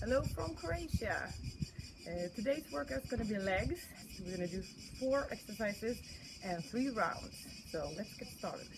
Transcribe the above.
Hello from Croatia. Uh, today's workout is going to be legs. We're going to do four exercises and three rounds. So let's get started.